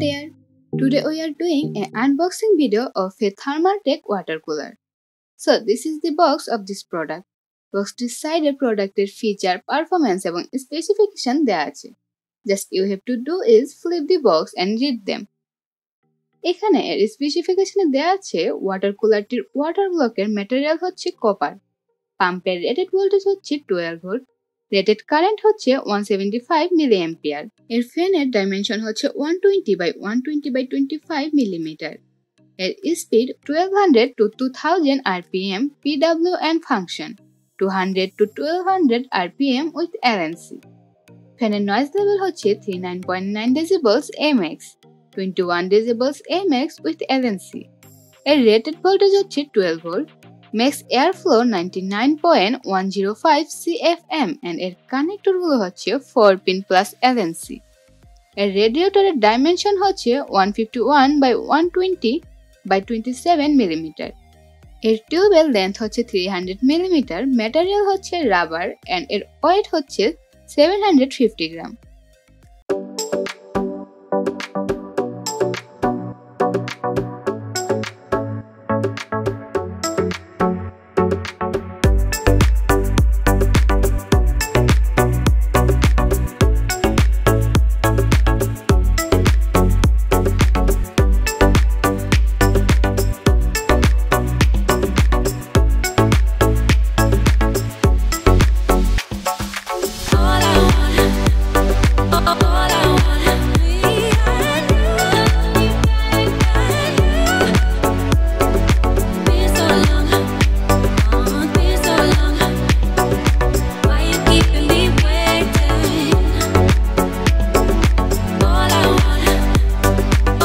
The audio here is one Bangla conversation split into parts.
there! Today we are doing an unboxing video of a Thermaltake water cooler. So, this is the box of this product. বক্সটির সাইডে প্রোডাক্টের ফিচার পারফরমেন্স এবং স্পেসিফিকেশন দেওয়া আছে just you have to do is flip the box and read them এখানে এর স্পেসিফিকেশনে দেওয়া আছে ওয়াটার কুলারটির ওয়াটার ব্লকের ম্যাটেরিয়াল হচ্ছে কপার পাম্পের রেটেড ভোল্টেজ হচ্ছে টুয়েলভ ভোল্ট রেটেড কারেন্ট হচ্ছে one seventy five milli ampere এর ফ্যানের ডাইমেনশন হচ্ছে one twenty by one twenty by twenty five millimetre এর speed twelve hundred to two thousand RPM PW and function two hundred to twelve hundred RPM with LNC ফ্যানের নয়েজ লেভেল হচ্ছে three nine point nine decibels M X twenty one decibels M X with LNC এর রেটেড ভোল্টেজ হচ্ছে twelve volt one zero five CFM and এর কানেক্টরগুলো হচ্ছে ফোর পিন প্লাস এলএনসি এর রেডিয়েটরের ডাইমেনশন হচ্ছে one fifty one by one twenty by twenty seven millimetre এর টিউবের লেন্থ হচ্ছে থ্রি হান্ড্রেড মিলিমিটার ম্যাটেরিয়াল হচ্ছে রাবার অ্যান্ড এর ওয়েট হচ্ছে seven hundred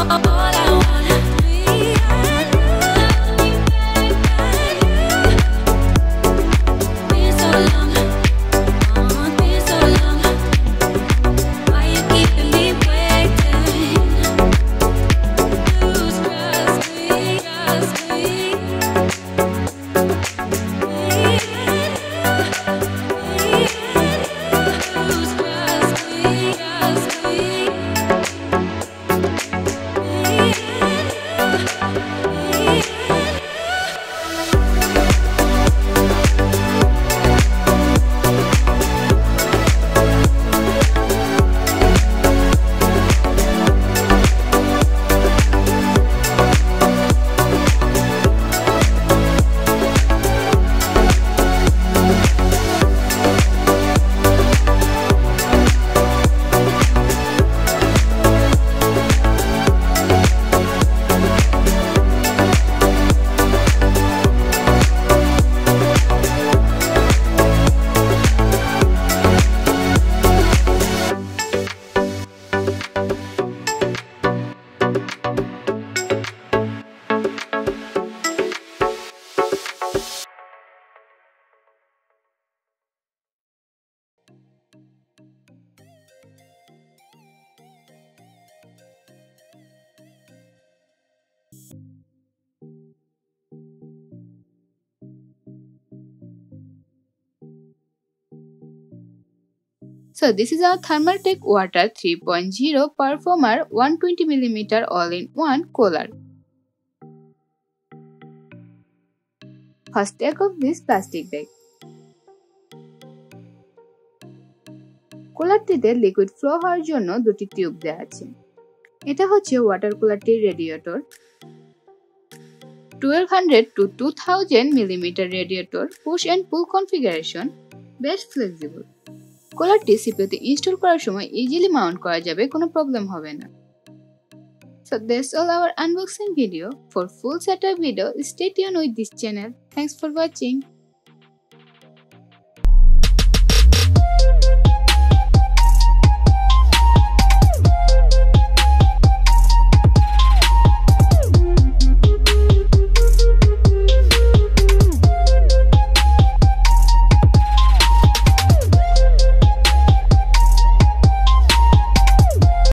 agora. So, this is our Thermaltake Water 3.0 Performer 120mm all-in-one cooler. First take off this plastic bag. কুলারটিতে লিকুইড ফ্লো হওয়ার জন্য দুটি টিউব দেওয়া আছে এটা হচ্ছে water কুলারটির radiator twelve hundred to two thousand millimetre radiator push and pull configuration বেশ ফ্লেক্সিবল কুলারটি সিপিওতে ইনস্টল করার সময় ইজিলি মাউন্ট করা যাবে, কোনো প্রবলেম হবে না। So this all our unboxing video for full set up video stay tuned with this channel thanks for watching